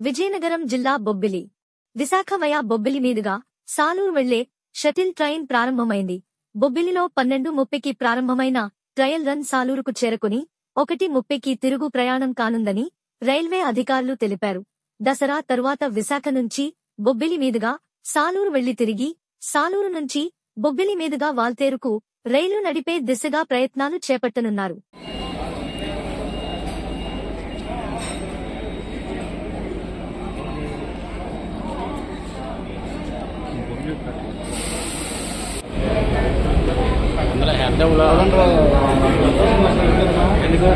విజయనగరం జిల్లా బొబ్బిలి. విశాఖమయ బొబ్బిలి మీదుగా సాలూరు వెళ్ళే షటిల్ ట్రైన్ ప్రారంభమైంది. బొబ్బిలిలో పన్నెండు ముప్పైకి ప్రారంభమైన ట్రయల్ రన్ సాలూరుకు చేరుకుని ఒకటి ముప్పైకి తిరుగు ప్రయాణం కానుందని రైల్వే అధికారులు తెలిపారు. దసరా తరువాత విశాఖ నుంచి బొబ్బిలి మీదుగా సాలూరు వెళ్ళి తిరిగి సాలూరు నుంచి బొబ్బిలి మీదుగా వాల్తేరుకు రైలు నడిపే దిశగా ప్రయత్నాలు చేపట్టనున్నారు. ಅಂದ್ರೆ ಹೆಂಡೆ ಉಳ ఎందుకు